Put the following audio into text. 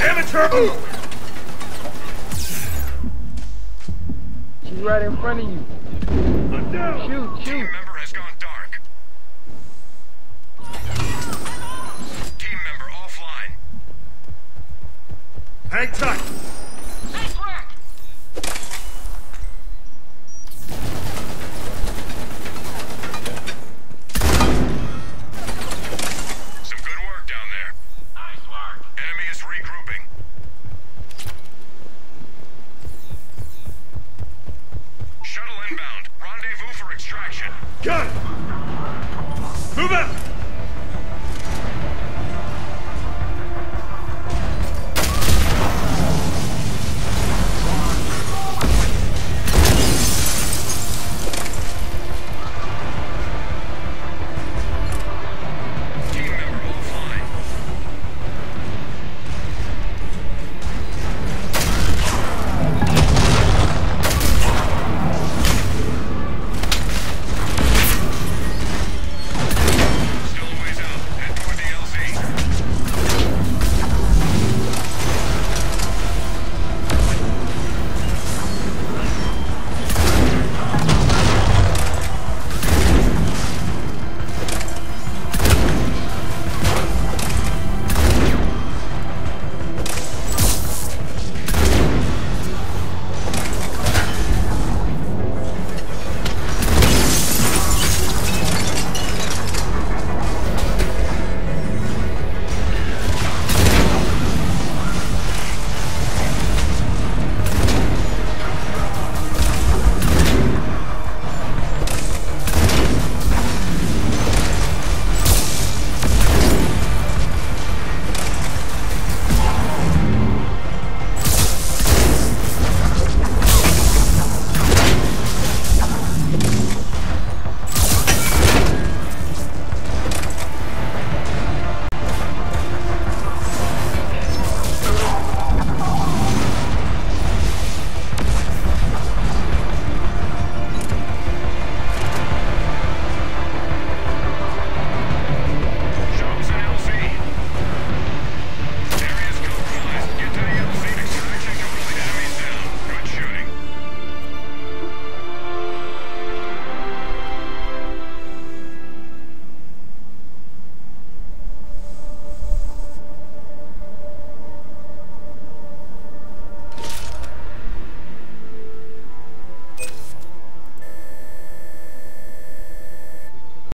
Amateur move! She's right in front of you. I'm down! Shoot, Team shoot. member has gone dark. Team member offline. Hang tight! extraction. Gun! Move it!